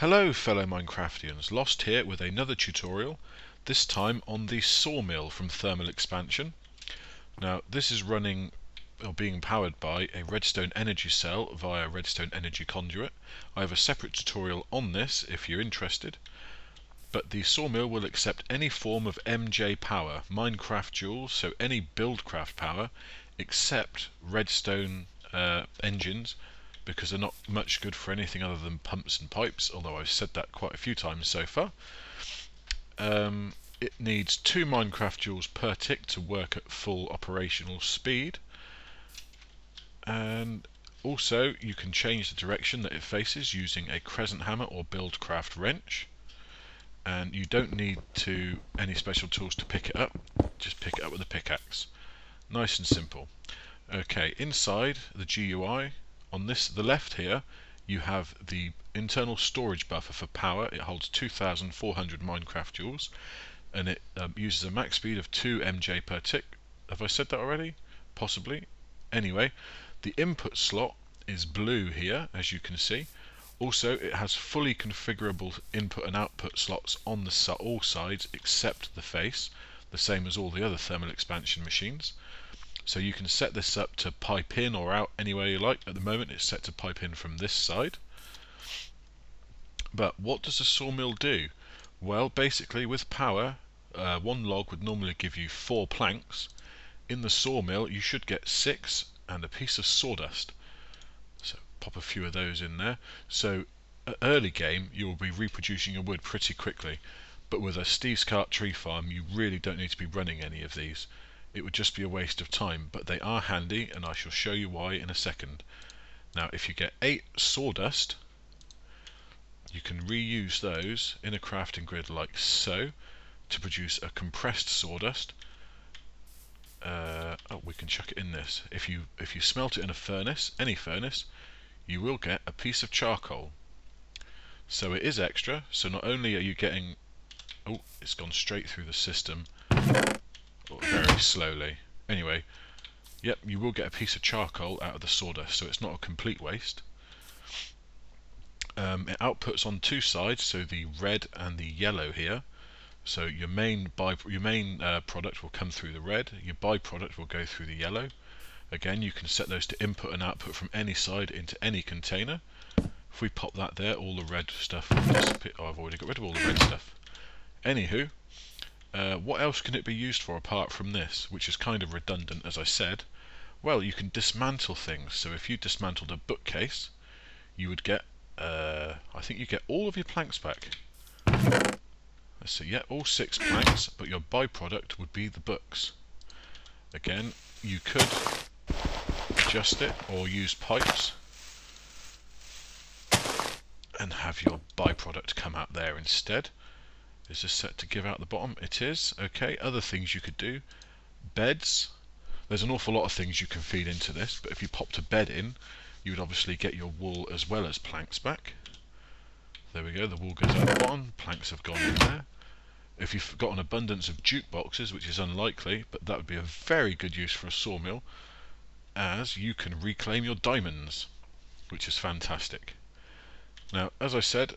Hello fellow Minecraftians, Lost here with another tutorial, this time on the sawmill from Thermal Expansion. Now this is running or being powered by a redstone energy cell via redstone energy conduit. I have a separate tutorial on this if you're interested. But the sawmill will accept any form of MJ power, Minecraft joules, so any buildcraft power, except redstone uh, engines because they're not much good for anything other than pumps and pipes, although I've said that quite a few times so far. Um, it needs 2 Minecraft joules per tick to work at full operational speed. And also, you can change the direction that it faces using a crescent hammer or buildcraft wrench. And you don't need to any special tools to pick it up, just pick it up with a pickaxe. Nice and simple. Okay, inside the GUI, on this the left here you have the internal storage buffer for power. It holds 2400 minecraft joules and it um, uses a max speed of 2 mj per tick. Have I said that already? Possibly. Anyway the input slot is blue here as you can see. Also it has fully configurable input and output slots on the all sides except the face the same as all the other thermal expansion machines so you can set this up to pipe in or out anywhere you like. At the moment it's set to pipe in from this side. But what does a sawmill do? Well, basically with power, uh, one log would normally give you four planks. In the sawmill you should get six and a piece of sawdust. So pop a few of those in there. So early game you will be reproducing your wood pretty quickly. But with a Steve's Cart tree farm you really don't need to be running any of these it would just be a waste of time, but they are handy and I shall show you why in a second. Now if you get 8 sawdust, you can reuse those in a crafting grid like so to produce a compressed sawdust. Uh, oh, we can chuck it in this. If you if you smelt it in a furnace, any furnace, you will get a piece of charcoal. So it is extra. So not only are you getting, oh, it's gone straight through the system very slowly. Anyway, yep, you will get a piece of charcoal out of the sawdust, so it's not a complete waste. Um, it outputs on two sides, so the red and the yellow here. So your main by your main uh, product will come through the red, your byproduct will go through the yellow. Again, you can set those to input and output from any side into any container. If we pop that there, all the red stuff will disappear. Oh, I've already got rid of all the red stuff. Anywho, uh, what else can it be used for apart from this, which is kind of redundant as I said? Well, you can dismantle things. So if you dismantled a bookcase, you would get, uh, I think you get all of your planks back. Let's see, yeah, all six planks, but your byproduct would be the books. Again, you could adjust it or use pipes and have your byproduct come out there instead. Is this set to give out the bottom? It is. Okay, other things you could do. Beds. There's an awful lot of things you can feed into this, but if you popped a bed in, you would obviously get your wool as well as planks back. There we go, the wool goes out the bottom, planks have gone in there. If you've got an abundance of jukeboxes, which is unlikely, but that would be a very good use for a sawmill, as you can reclaim your diamonds, which is fantastic. Now, as I said,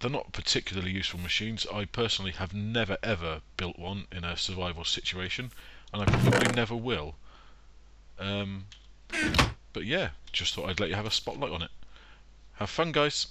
they're not particularly useful machines. I personally have never ever built one in a survival situation, and I probably never will. Um, but yeah, just thought I'd let you have a spotlight on it. Have fun, guys.